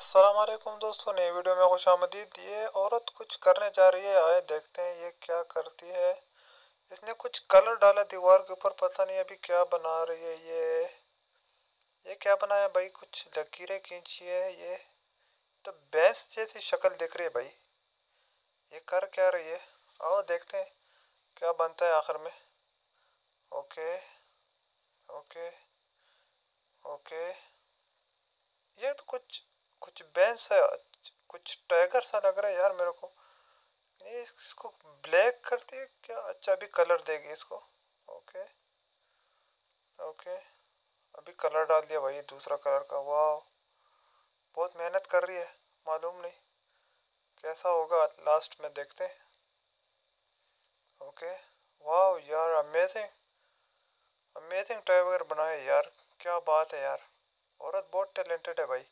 असलकुम दोस्तों, नई वीडियो में खुश आमदीद। ये औरत कुछ करने जा रही है, आए देखते हैं ये क्या करती है। इसने कुछ कलर डाला दीवार के ऊपर, पता नहीं अभी क्या बना रही है ये। ये क्या बनाया भाई? कुछ लकीरें खींची है ये। तो भैंस जैसी शक्ल दिख रही है भाई। ये कर क्या रही है? आओ देखते हैं क्या बनता है आखिर में। Okay okay okay. ये तो कुछ कुछ भैंस है, कुछ टाइगर सा लग रहा है यार मेरे को। इसको ब्लैक करती है क्या? अच्छा अभी कलर देगी इसको। ओके। ओके। अभी कलर डाल दिया भाई, दूसरा कलर का। वाह बहुत मेहनत कर रही है, मालूम नहीं। कैसा होगा, लास्ट में देखते हैं। ओके। वाह यार अमेजिंग अमेजिंग टाइगर बनाए यार। क्या बात है यार। औरत बहुत टैलेंटेड है भाई।